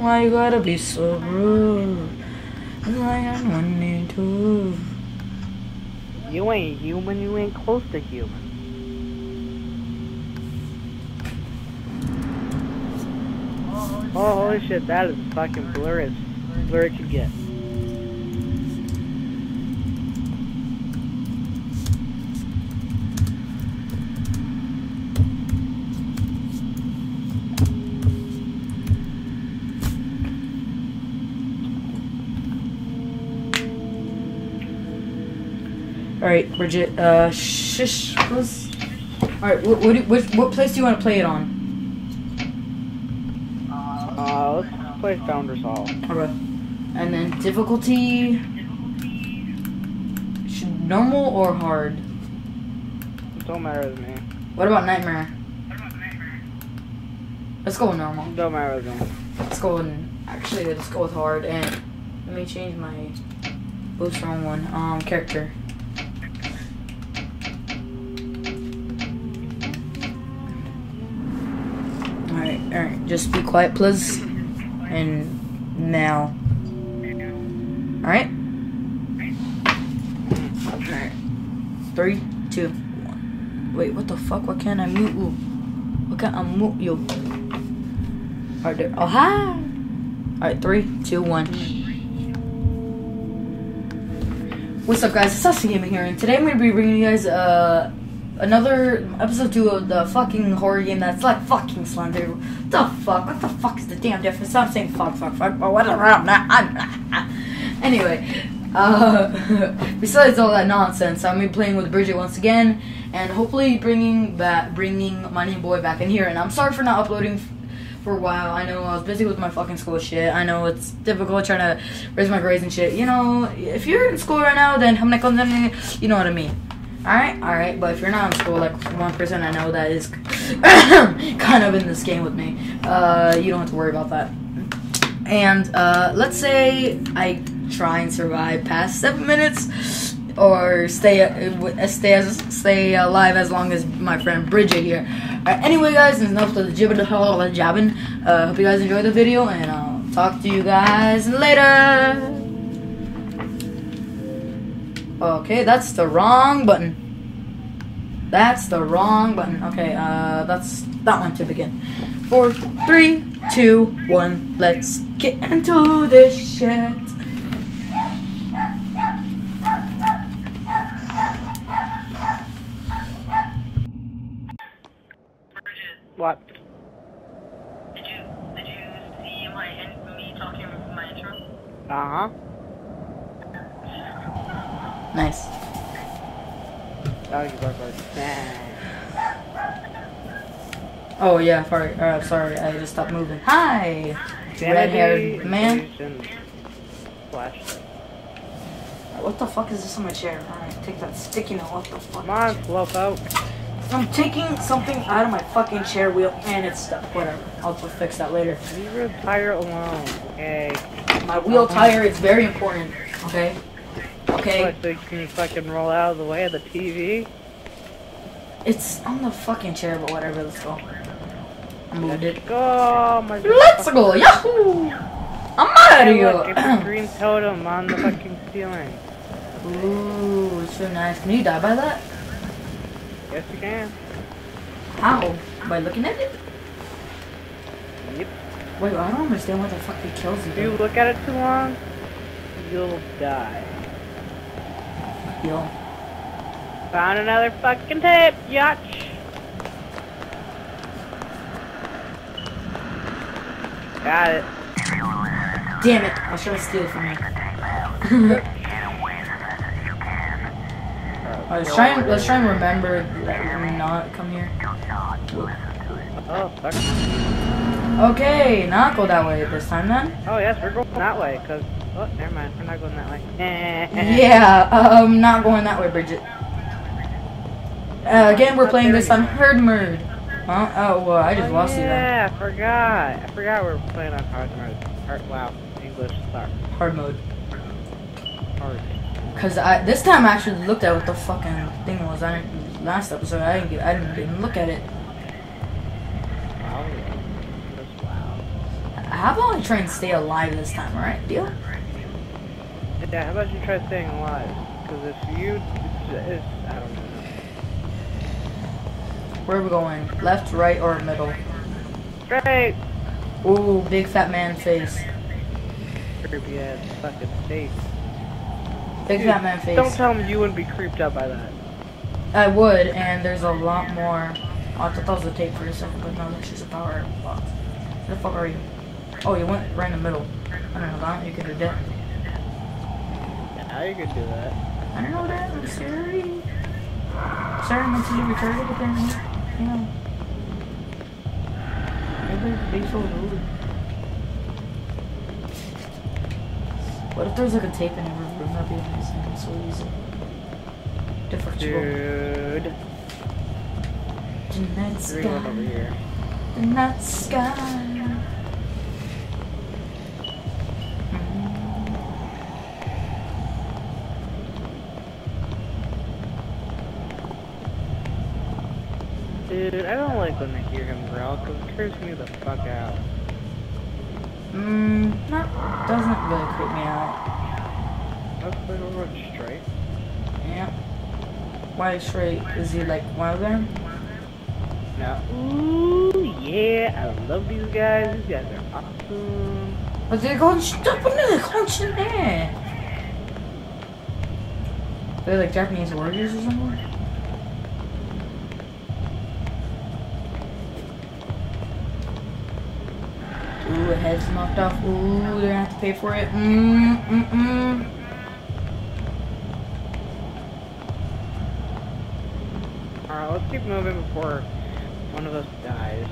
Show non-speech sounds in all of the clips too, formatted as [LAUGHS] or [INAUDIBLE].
Why you gotta be so rude? I wanted to. You ain't human, you ain't close to human. Oh, holy shit, that is fucking blurry as blur it could get. Alright, Bridget, uh, shish, was. Alright, what, what, what, what place do you want to play it on? Uh, let's play Founders Hall. Okay. And then difficulty. Should normal or hard? It don't matter to me. What about nightmare? Let's go with normal. It don't matter to me. Let's go with actually let's go with hard and let me change my boost wrong one. Um character. Just be quiet please. And now. Alright? Alright. Three, two, one. Wait, what the fuck? Why can't I mute you? Why can't I mute you? Alright, there. Oh, hi! Alright, three, two, one. What's up, guys? It's Assassin Gaming here, and today I'm going to be bringing you guys uh, another episode two of the fucking horror game that's like fucking Slender. The fuck? What the fuck is the damn difference? I'm saying fuck, fuck, fuck, or whatever. I'm not. I'm not. [LAUGHS] Anyway, uh, [LAUGHS] besides all that nonsense, I'm playing with Bridget once again, and hopefully bringing back, bringing my new boy back in here. And I'm sorry for not uploading for a while. I know I was busy with my fucking school shit. I know it's difficult trying to raise my grades and shit. You know, if you're in school right now, then you know what I mean. Alright, alright, but if you're not in school, like one person I know that is [COUGHS] kind of in this game with me, uh, you don't have to worry about that. And uh, let's say I try and survive past seven minutes, or stay uh, stay as stay alive as long as my friend Bridget here. Alright, anyway, guys, enough of the jabbing. Uh, hope you guys enjoyed the video, and I'll talk to you guys later. Okay, that's the wrong button. That's the wrong button. Okay, uh, that's that one to begin. Four, three, two, one. Let's get into this shit. What? did you did you see my me talking my intro? Uh huh. Nice. Oh, you work like Oh yeah, sorry. Uh, sorry, I just stopped moving. Hi, red-haired man. Flash. What the fuck is this on my chair? Alright, take that sticky note. What the fuck? Come on, Slowpoke. I'm taking something out of my fucking chair wheel and it's stuck. Whatever. I'll fix that later. Leave your tire alone. Okay. My wheel tire is very important. Okay. Okay. What, you can fucking roll out of the way of the TV? It's on the fucking chair, but whatever. Let's go. I moved it. Go, my Let's go. Yahoo! I'm it's a Mario. [CLEARS THROAT] green totem on the fucking ceiling. Ooh, it's so nice. Can you die by that? Yes, you can. How? By looking at it? Yep. Wait, I don't understand what the fuck it kills you. If you look at it too long, you'll die. Found another fucking tape, yatch. Got it. Damn it! I [LAUGHS] was trying to steal it from you. Let's try and let's try and remember that we not come here. Oh, fuck. Okay, not go that way this time then. Oh, yes, we're going that way, because... Oh, never mind. We're not going that way. [LAUGHS] Yeah, um, not going that way, Bridget. Uh, again, we're playing this on herd mode. Huh? Oh, well, I just oh, lost you then. Yeah, I forgot. I forgot we were playing on hard mode. Hard, wow, English, sorry. Hard mode. Hard. Cause I this time I actually looked at what the fucking thing was. I didn't last episode. I didn't get, I didn't even look at it. Wow. how about I try and stay alive this time, alright? Deal? Yeah, how about you try staying alive? Because if you, it's, it's, I don't know. Where are we going? Left, right, or middle? Straight! Ooh, big fat man face. Creepy ass fucking face. Big Dude, fat man face. Don't tell me you wouldn't be creeped out by that. I would, and there's a lot more. Oh, I thought that was a tape for a second, but no, that's just a power box. Where the fuck are you? Oh, you went right in the middle. I don't know that. You could do that. Yeah, you could do that? I don't know that. I'm sorry. Sorry, I'm mentally retarded, apparently. You know. Maybe they so rude. What if there's like a tape in every room? That'd be amazing. So easy. Different Dude. One over sky. The night sky. Dude, I don't like when I hear him growl because it creeps me the fuck out. Mmm, that doesn't really creep me out. Let's play over straight. Yeah. Why straight? Is he like one of them? Now, ooh, yeah, I love these guys. These guys are awesome. But they're going stop on the constant there. They're like Japanese warriors or something? Ooh, a head's knocked off. Ooh, they're gonna have to pay for it. Mmm, mm, mm. Alright, let's keep moving before one of us dies.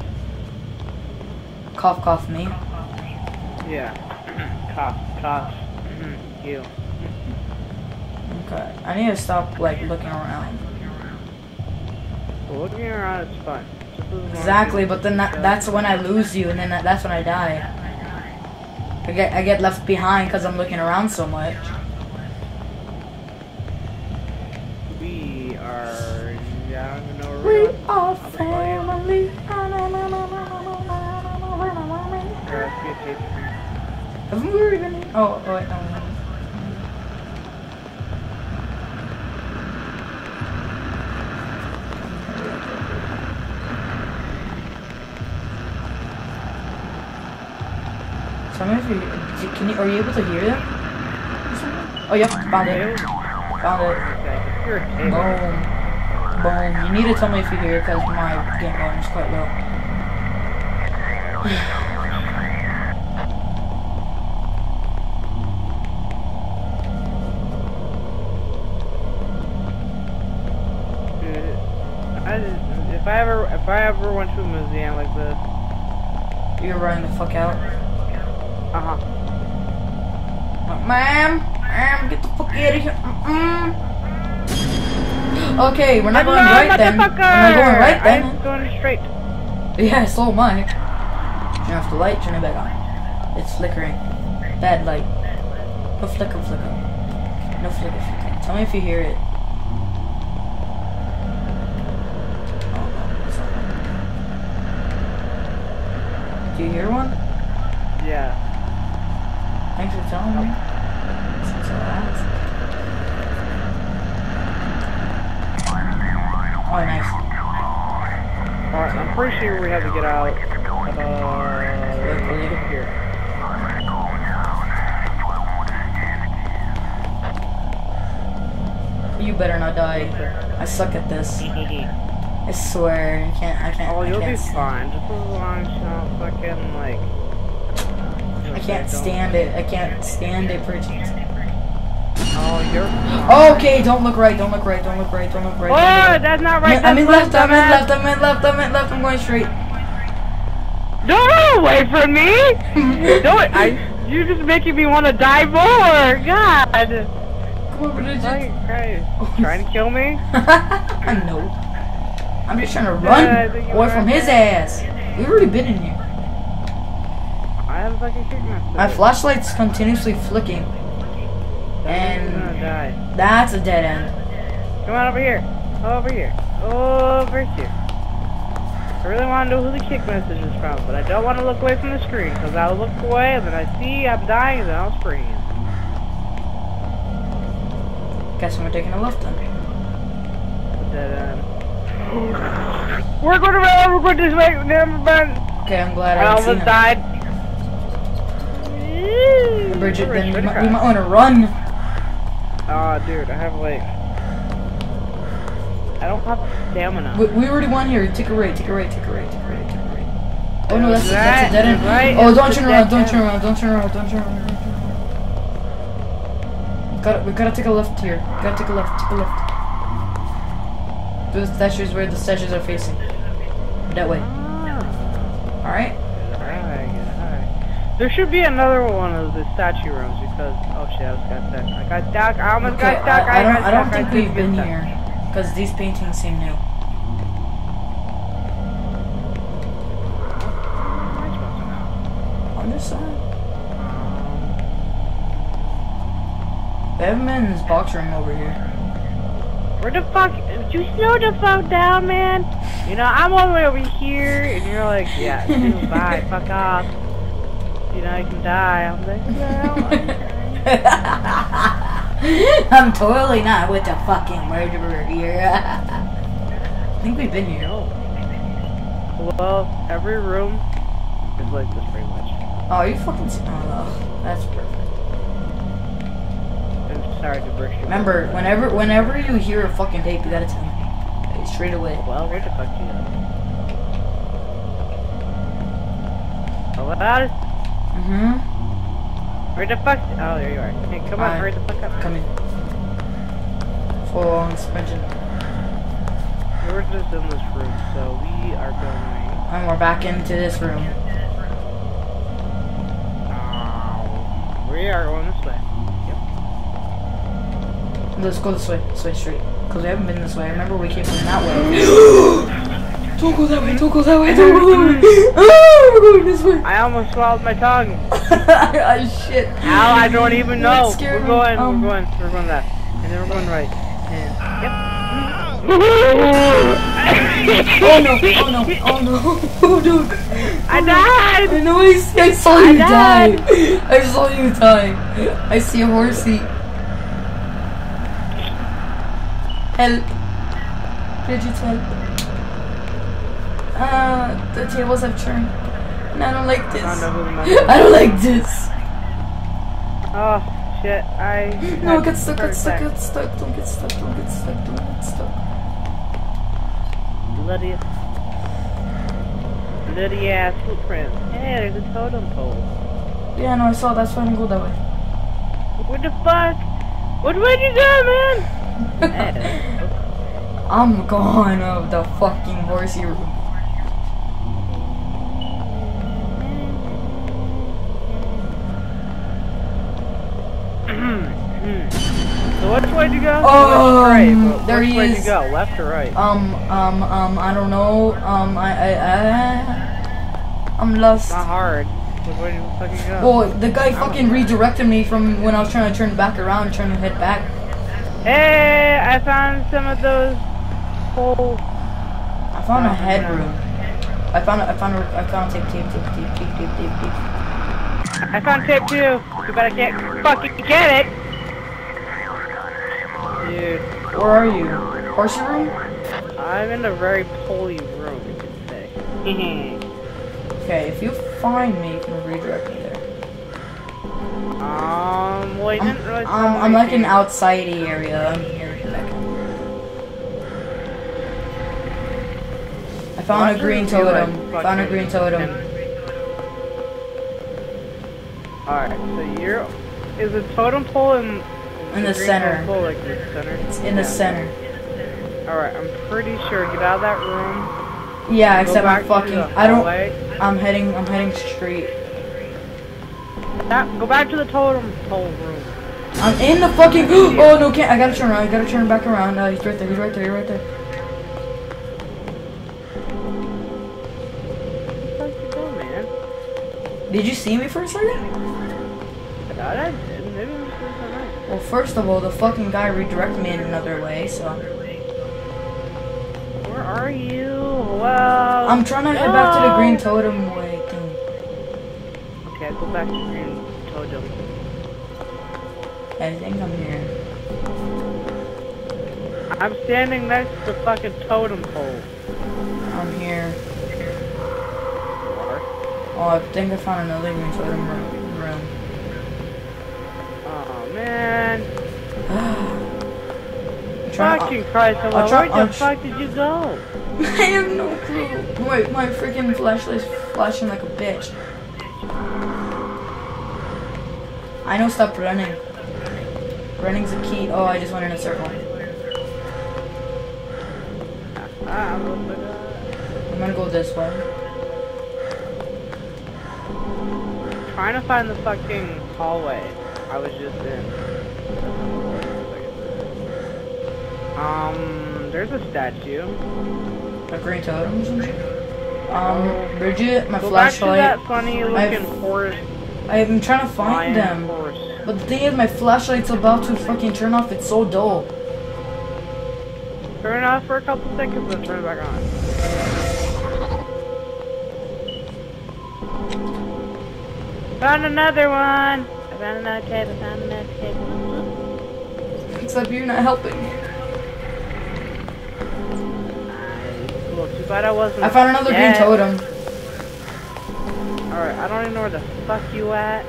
Cough, cough, me. Yeah. cough, cough. [CLEARS THROAT] [CLEARS THROAT] you. Okay, I need to stop like looking around. Looking around is fun. Just as long as Exactly, but then that, that's when I lose you, and then that, that's when I die. I get I get left behind because I'm looking around so much. We are. Yeah, I don't even know where We are I'll just follow you. family. Here, let's get chased. Have we already been? Oh, oh wait, no, no. Tell me if you can you are you able to hear them? Oh yep, found it. Found it. You're a cave. Boom. Boom. You need to tell me if you hear it because my game volume is quite low. Dude, I if I ever if I ever went to a museum like this, You're running the fuck out. uh huh. Ma'am, ma'am, get the fuck out of here. Mm-mm. Okay, we're not going Hello, right then. We're not going right then. I'm going straight. Yeah, so am I. Turn off the light, turn it back on. It's flickering. Bad light. No flicker, flicker. No flicker, flicker. Tell me if you hear it. Oh, no, it's not one. Do you hear one? Yeah. Thanks for telling me. Since I asked. Oh, nice. Alright, I'm pretty sure we have to get out. Uh, here. You better not die. I suck at this. [LAUGHS] I swear, I can't. I can't. Oh, I you'll be can't, st- fine. Just as long as you don't fucking like. I can't stand it. I can't stand it, Bridget. Oh, you're. Okay, don't look right. Don't look right. Don't look right. Don't look right. Oh, don't look that's not right. right. I'm in left. I'm in left. I'm in left. I'm in left. I'm going straight. Don't run away from me! [LAUGHS] Don't I you're just making me want to die more! God! Come on, Bridget. Fucking Christ. Trying to kill me? [LAUGHS] no. I'm just trying to run Yeah, I think you away from his ass. We've already been in here. I have a fucking. My flashlight's continuously flicking. I'm And die. that's a dead end. Come on over here. Over here. Over here. I really want to know who the kick message is from, but I don't want to look away from the screen, because I'll look away, and then I see I'm dying, and then I'll scream. Guess we're taking a left then. But, um, [GASPS] we're going around, we're going this way, never mind. Okay, I'm glad I I almost him. Bridget, then we might, we might want to run. Oh, dude, I have like. I don't have stamina. We, we already won here. Take a right, take a right, take a right, take a right, take a right. Oh no, that's, Is that's a dead end. right? Oh, don't turn around, don't turn around, don't turn around, don't turn around, don't turn around. Gotta, we gotta take a left here. Gotta take a left, take a left. Those statues where the statues are facing. That way. Ah, alright. There should be another one of the statue rooms because oh shit, I just got stuck. I got stuck. I almost Okay, got stuck. I, I don't, got I don't think we've been get here. Because these paintings seem new. stuck. Am I supposed to know? I'm just saying. Um, They haven't been in this box room over here. Where the fuck? You slow the fuck down, man. You know, I'm all the way over here, and you're like, yeah, dude, bye, fuck off. You know, you can die. I'm like, well, [LAUGHS] I'm totally not with the fucking murderer here. [LAUGHS] I think we've been here. no. Well, every room is like this pretty much. Oh, you fucking. Oh, that's perfect. I'm sorry to burst your Remember, bubble. whenever whenever you hear a fucking tape, you gotta tell me. Straight away. Well, where the fuck do you go? Oh, what? Mm-hmm. Where the fuck? Oh, there you are. Hey, come on, Hi. hurry the fuck up. Come in. Full on suspension. We're just in this room, so we are going. And we're back into this room. Um, we are going this way. Yep. Let's go this way. This way straight. Because we haven't been this way. I remember we came from that way. [GASPS] [LAUGHS] don't go that way. Don't go that way. Don't go that way. Oh, we're going this way. I almost swallowed my tongue. [LAUGHS] oh, shit. Ow, I don't even know. We're going, Um, we're going, we're going left. And then we're going right. And, Oh no! Oh no! Oh no! [LAUGHS] Oh no! I died! I know I, s- I saw I you die. died. I saw you die. I see a horsey. Help! Bridget, help! Uh, the tables have turned, and I don't like this. I don't know who [LAUGHS] I don't like this. Oh, shit. I. No, had get stuck, heart get stuck, get stuck. Don't get stuck. Don't get stuck. Don't get stuck. Bloody. Bloody ass footprint. Hey, there's a totem pole. Yeah, no, I saw. That's why I didn't go that way. What the fuck? What way you [LAUGHS] go, man? I'm gone of the fucking horsey room. Which way you go? Um, left or right? But there which he way is. you go? Left or right? Um, um, um, I don't know. Um, I, I, I, I'm lost. Not hard. Which way do you fucking go? Well, the guy fucking redirected me from when I was trying to turn back around, trying to head back. Hey, I found some of those holes. I found a headroom. I found, a, I found, a, I found tape, tape, tape, tape, tape, tape, tape, tape. I found tape too. You better get fucking get it. Dude, Where are you? Horsey room? I'm in a very poorly room, you could say. Okay, if you find me, you can redirect me there. um, well, I'm, didn't really tell I'm, like an outsidey area. I'm here. I found a green it be like totem. Found a green totem. Alright, so you're. Is the totem pole in. In the green center. like the center? It's in the center. Alright, I'm pretty sure. Get out of that room. Yeah, except I'm fucking. I don't. I'm heading. I'm heading straight. That, go back to the totem pole room. I'm in the fucking. [GASPS] Oh no! Can't. I gotta turn around. I gotta turn back around. Uh, he's right there. He's right there. He's right there. Where the fuck you go, man? Did you see me for a second? I thought I did. Maybe doing something. Well, first of all, the fucking guy redirected me in another way. So Where are you? Well. I'm trying to head back to the green totem way thing. Okay, go back to the green totem. I think I'm here. I'm standing next to the fucking totem pole. I'm here. Water. Oh, I think I found another green totem ro- room. Man. [GASPS] I'm trying- Fucking Christ, hello. I'll try- Where I'll the fuck did you go? [LAUGHS] I have no clue. Wait, my freaking flashlight's flashing like a bitch. I know stop running. Running's a key. Oh, I just went in a circle. Look at that. I'm gonna go this way. Trying to find the fucking hallway I was just in. Um, there's a statue. A green totem or something. Um, Bridget, my Go back to flashlight. that funny looking I've- horse. I'm trying to find them. But the thing is, my flashlight's about to fucking turn off. It's so dull. Turn it off for a couple seconds and turn it back on. Found another one. I found another table. Found another table. Except you're not helping. Cool. Too bad I wasn't. I found another green totem. Alright, I don't even know where the fuck you at.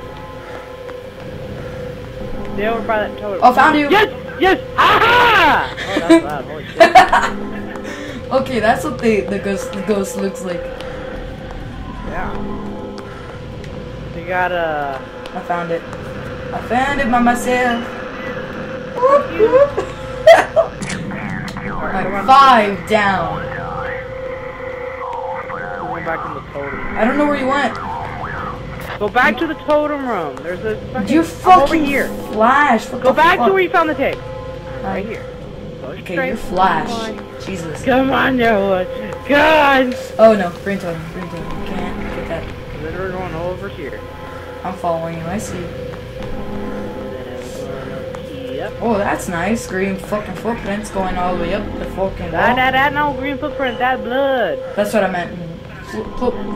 Stay over by that totem. Oh, found you. Yes! Yes! Aha! Oh, that's [LAUGHS] loud. Holy shit. okay, that's what the the ghost the ghost looks like. Yeah. You got a. I found it. I found it by myself. Alright, [LAUGHS] five down. Going back in the totem. I don't know where you went. Go back to the totem room. There's a fucking. You I'm fucking over here. flash. What Go back fuck? to where you found the tape. Alright. Right here. Go Okay, straight. you flash. Come on. Jesus. Come on, Noah. God. Oh no, green totem, green totem. You can't get that. Literally going all over here. I'm following you. I see. Yep. Oh, that's nice. Green fucking footprints going all the way up the fucking wall. that, that, no green footprint. That blood. That's what I meant.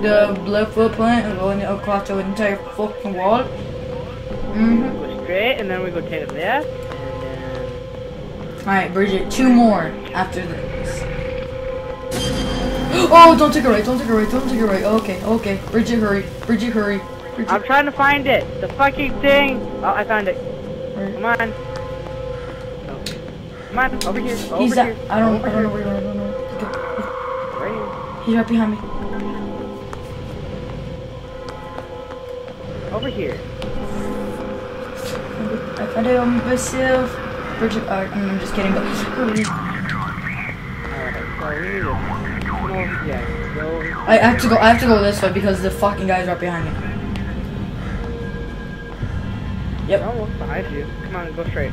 The blood footprint and going across the entire fucking wall. Mm-hmm. Go straight, and then we go take a left. And Alright, Bridget, two more after this. [GASPS] Oh, don't take a right, don't take a right, don't take a right. Okay, okay. Bridget, hurry. Bridget, hurry. Bridget, I'm trying to find it. The fucking thing. Oh, I found it. hurry. Come on. Over here. Over He's here. I don't, over I don't know where you are, I don't know. Okay. Right here. He's right behind me. Over here. I found it on myself. Bridget, uh, I'm just kidding, but. Alright, so we need to come over. Yeah, go. I have to go, I have to go this way because the fucking guy's right behind me. Yep. Don't look behind you. Come on, go straight.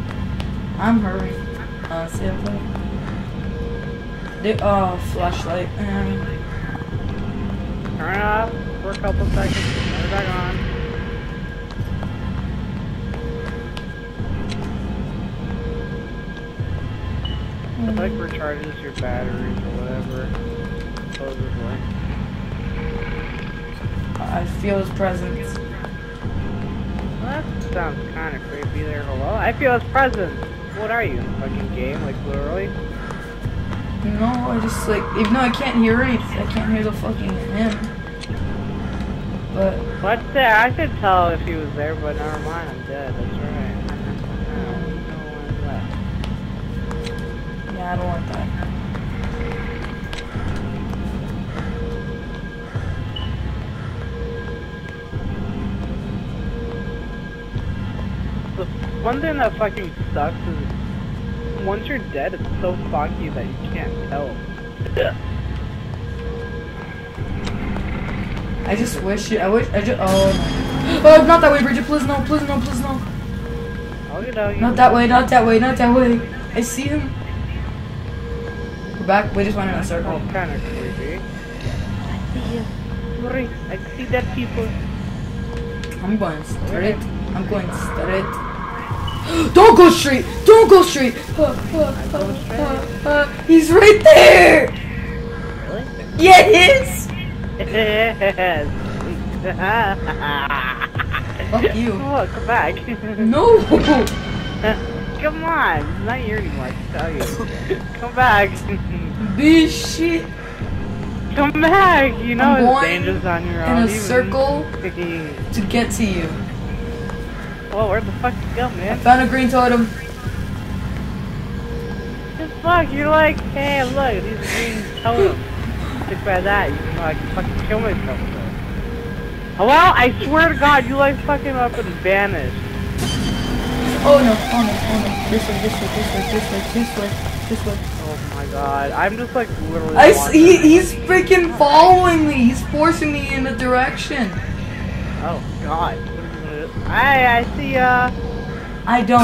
I'm hurrying. Uh, if I... The, oh, flashlight. Um, Turn it off for a couple seconds. Turn it back on. It like recharges your batteries or whatever. Supposedly. I feel his presence. Well, that sounds kind of creepy there. Hello? I feel his presence. What are you in the fucking game? Like literally? No, I just like, even though I can't hear it, I can't hear the fucking him. But, What's there? I could tell if he was there, but never mind. I'm dead. That's right. No one's left. yeah, I don't want that. The one thing that fucking sucks is once you're dead, it's so foggy that you can't tell. I just wish, you. I wish, I just, oh, no. Oh, not that way, Bridget, please no, please no, please no. Oh, Okie dokie. Not that way, not that way, not that way. I see him. We're back, we just went in a circle. Oh, kind of creepy. I see you. Sorry, I see that people. I'm going straight. I'm going straight. [GASPS] Don't go straight! Don't go straight! Uh, uh, I'm uh, uh, he's right there! Really? Yeah, it is. Yes. [LAUGHS] Fuck you. Look, come back. No. [LAUGHS] [LAUGHS] come on. It's not here anymore, I can tell you. come back. This shit. come back. You know I'm it's dangerous on your own. in a circle. To get to you. Well, where the fuck you go, I man? found a green totem. Just fuck, you're like, hey, look, these green totems. Just by that, you can like fucking kill myself. well, I swear to God, you like fucking up and vanished. Oh no, oh no, oh no. This way, this way, this way, this way, this way, this way. Oh my God, I'm just like literally. I s- he, he's freaking following me. He's forcing me in a direction. Oh God. Hey, I see ya. I don't.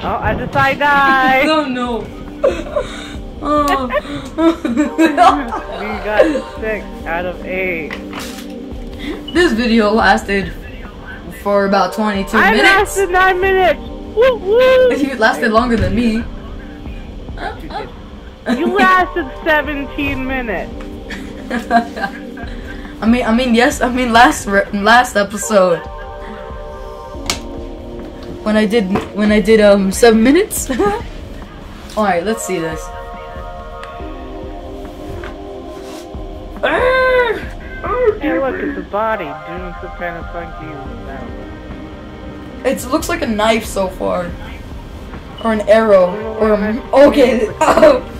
Oh, I just I die. [LAUGHS] Oh, no, no. Oh. we got six out of eight. Oh. this video lasted for about 22 I minutes. lasted nine minutes. Woo woo. [LAUGHS] It lasted longer than me. You lasted 17 minutes. [LAUGHS] I mean, I mean, yes, I mean last re- last episode when I did when I did um seven minutes. [LAUGHS] All right, let's see this. Hey, look, it's a body doing some kind of funky. It looks like a knife so far, or an arrow, or a, okay. [LAUGHS] [LAUGHS]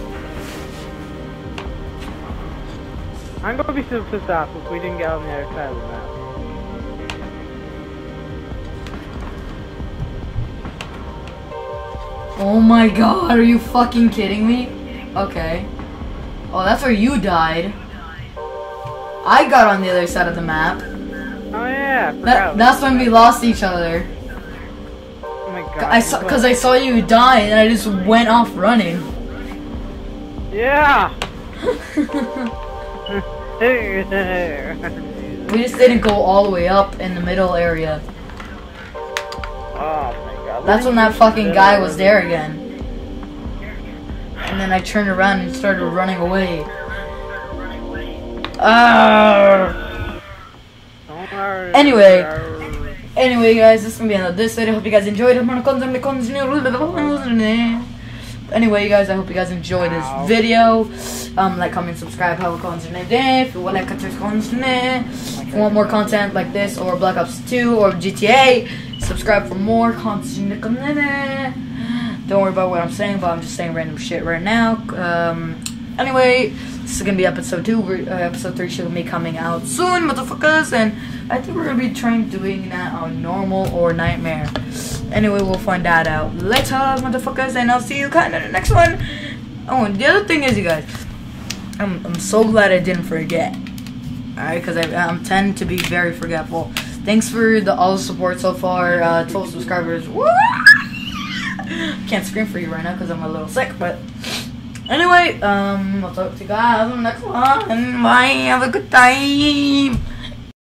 I'm gonna be so pissed off if we didn't get on the other side of the map. oh my god, are you fucking kidding me? Okay. Oh, that's where you died. I got on the other side of the map. Oh yeah, That, that's when we lost each other. Oh my god. I saw, cause I saw you die, and I just went off running. Yeah. [LAUGHS] We just didn't go all the way up in the middle area. oh my god. That's when that fucking guy was there again. And then I turned around and started running away. Ah. Anyway. Anyway, guys, this is gonna be another this video. Hope you guys enjoyed it. Anyway, you guys, I hope you guys enjoyed this video. Um, like, comment, subscribe. Have a concert If you want to If you want more content like this, or Black Ops 2, or GTA, subscribe for more content. Don't worry about what I'm saying, but I'm just saying random shit right now. Um, anyway, this is gonna be episode two. Uh, episode three should be coming out soon, motherfuckers. And I think we're gonna be trying doing that on normal or nightmare. Anyway, we'll find that out later, motherfuckers. And I'll see you kind of the next one. Oh, and the other thing is, you guys, I'm I'm so glad I didn't forget. Alright, because I'm tend to be very forgetful. Thanks for the all the support so far. Uh, 12 subscribers. Woo! [LAUGHS] Can't scream for you right now because I'm a little sick, but anyway, um, I'll talk to you guys on the next one. Bye. Have a good time.